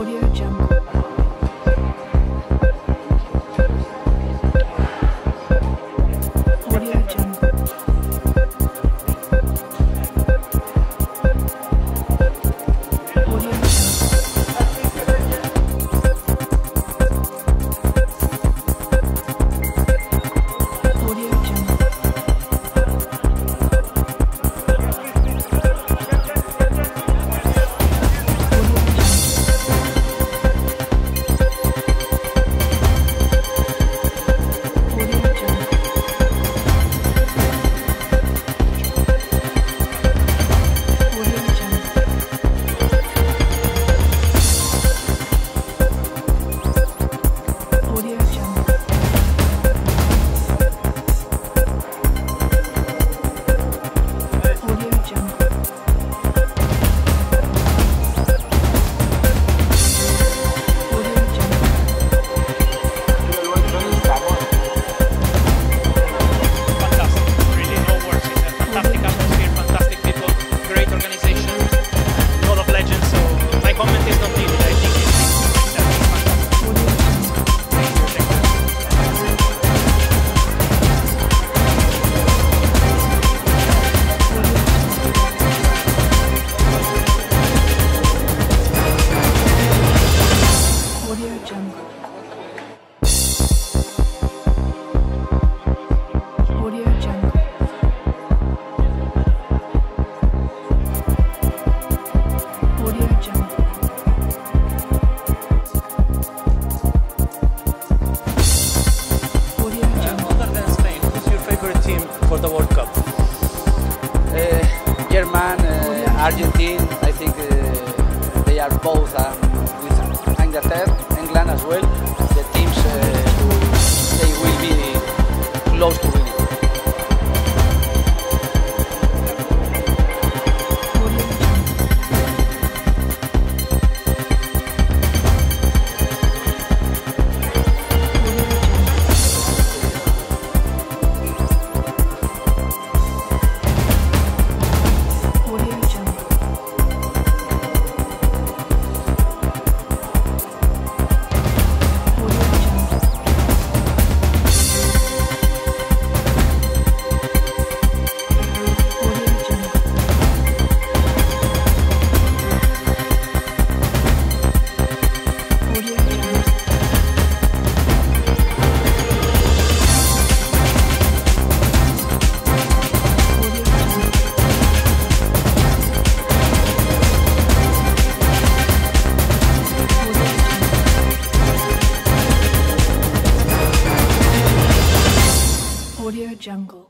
Audio Jump. the World Cup. Uh, German, uh, I think uh, they are both um, with Angleterre, England as well. The teams uh, they will be close to Audio Jungle.